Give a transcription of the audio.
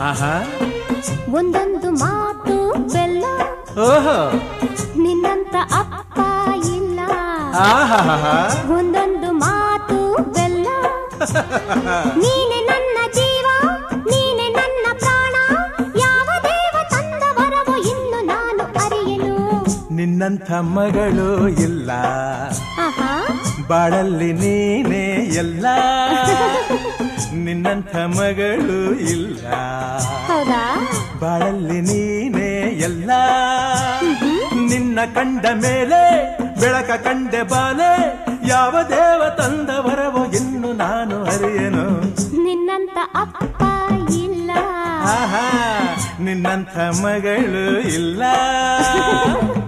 ಆಹಾ. ಒಂದೊಂದು ಮಾತು ಬೆಲ್ಲ. ನಿನ್ನಂತ ಅಪ್ಪ ಇಲ್ಲ. ಒಂದೊಂದು ಮಾತು ಬೆಲ್ಲ. ನೀನೆ ನನ್ನ ಜೀವ ನೀನೆ ನನ್ನ ಪ್ರಾಣ. ಯಾವ ದೇವ ತಂದ ವರವು ಇನ್ನು ನಾನು ಅರಿಯನು. ನಿನ್ನಂಥ ಮಗಳು ಇಲ್ಲ. ಬಾಳಲ್ಲಿ ನೀನೇ ಎಲ್ಲ. ನಿನ್ನಂಥ ಮಗಳು ಇಲ್ಲ. ಬಾಳಲ್ಲಿ ನೀನೇ ಎಲ್ಲ. ನಿನ್ನ ಕಂಡ ಮೇಲೆ ಬೆಳಕ ಕಂಡೆ ಬಾಲೆ ಯಾವ ದೇವ ತಂದ ಬರವು ಇನ್ನು ನಾನು ಅರಿಯನು. ನಿನ್ನಂತ ಅಪ್ಪ ಇಲ್ಲ. ಆಹಾ ನಿನ್ನಂಥ ಮಗಳು ಇಲ್ಲ.